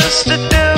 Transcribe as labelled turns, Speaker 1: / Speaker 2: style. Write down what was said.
Speaker 1: yesterday